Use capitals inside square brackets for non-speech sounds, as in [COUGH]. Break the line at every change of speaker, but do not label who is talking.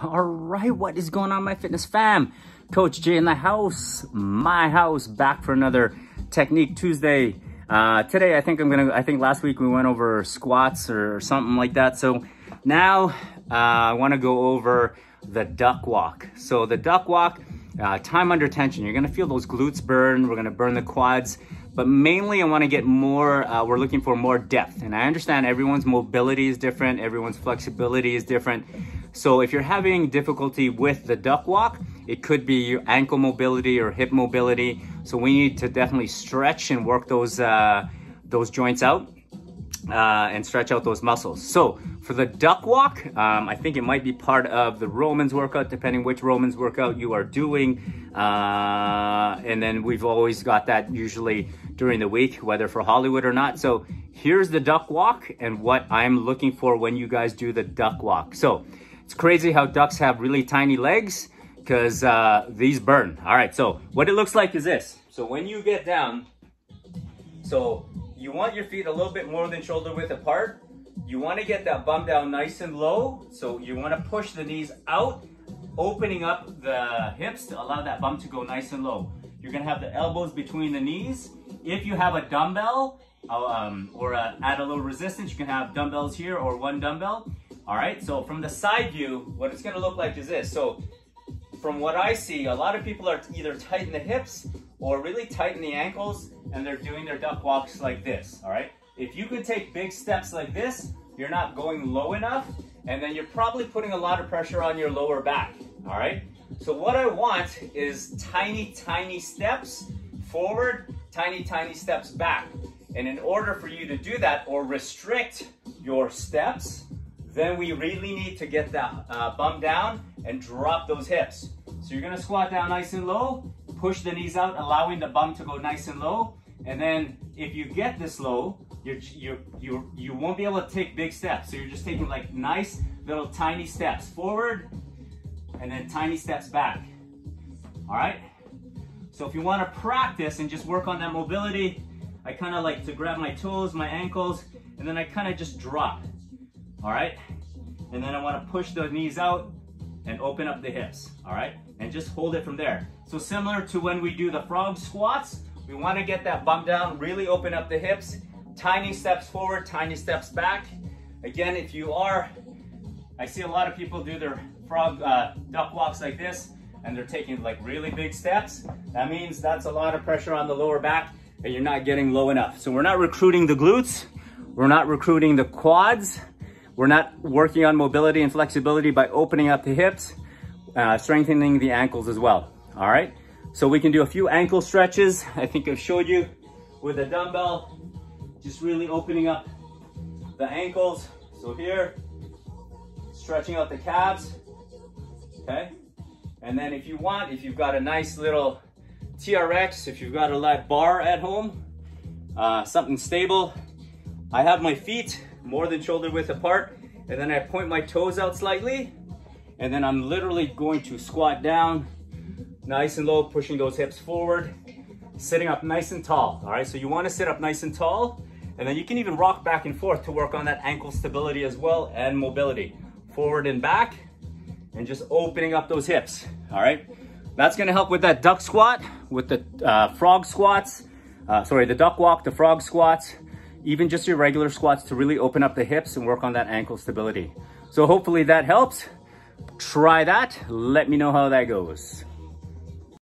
[LAUGHS] All right, what is going on, my fitness fam? Coach Jay in the house, my house, back for another Technique Tuesday. Uh, today, I think I'm gonna, I think last week we went over squats or something like that. So now uh, I wanna go over the duck walk. So the duck walk, uh, time under tension, you're gonna feel those glutes burn. We're gonna burn the quads but mainly I wanna get more, uh, we're looking for more depth. And I understand everyone's mobility is different, everyone's flexibility is different. So if you're having difficulty with the duck walk, it could be your ankle mobility or hip mobility. So we need to definitely stretch and work those, uh, those joints out. Uh, and stretch out those muscles. So for the duck walk, um, I think it might be part of the Romans workout, depending which Romans workout you are doing. Uh, and then we've always got that usually during the week, whether for Hollywood or not. So here's the duck walk and what I'm looking for when you guys do the duck walk. So it's crazy how ducks have really tiny legs because uh, these burn. All right, so what it looks like is this. So when you get down, so you want your feet a little bit more than shoulder width apart. You want to get that bum down nice and low. So you want to push the knees out, opening up the hips to allow that bum to go nice and low. You're going to have the elbows between the knees if you have a dumbbell uh, um, or a, add a little resistance, you can have dumbbells here or one dumbbell. All right, so from the side view, what it's gonna look like is this. So from what I see, a lot of people are either tight in the hips or really tight in the ankles and they're doing their duck walks like this, all right? If you can take big steps like this, you're not going low enough and then you're probably putting a lot of pressure on your lower back, all right? So what I want is tiny, tiny steps forward tiny, tiny steps back. And in order for you to do that or restrict your steps, then we really need to get that uh, bum down and drop those hips. So you're gonna squat down nice and low, push the knees out, allowing the bum to go nice and low. And then if you get this low, you're, you you you won't be able to take big steps. So you're just taking like nice little tiny steps forward and then tiny steps back. All right? So if you want to practice and just work on that mobility, I kind of like to grab my toes, my ankles, and then I kind of just drop. All right? And then I want to push the knees out and open up the hips. All right? And just hold it from there. So similar to when we do the frog squats, we want to get that bum down, really open up the hips, tiny steps forward, tiny steps back. Again, if you are, I see a lot of people do their frog uh, duck walks like this and they're taking like really big steps, that means that's a lot of pressure on the lower back and you're not getting low enough. So we're not recruiting the glutes, we're not recruiting the quads, we're not working on mobility and flexibility by opening up the hips, uh, strengthening the ankles as well, all right? So we can do a few ankle stretches. I think I've showed you with a dumbbell, just really opening up the ankles. So here, stretching out the calves, okay? And then if you want, if you've got a nice little TRX, if you've got a lat bar at home, uh, something stable, I have my feet more than shoulder width apart, and then I point my toes out slightly, and then I'm literally going to squat down, nice and low, pushing those hips forward, sitting up nice and tall, all right? So you wanna sit up nice and tall, and then you can even rock back and forth to work on that ankle stability as well and mobility. Forward and back, and just opening up those hips, all right? That's gonna help with that duck squat, with the uh, frog squats, uh, sorry, the duck walk, the frog squats, even just your regular squats to really open up the hips and work on that ankle stability. So hopefully that helps. Try that. Let me know how that goes.